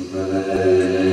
Amen.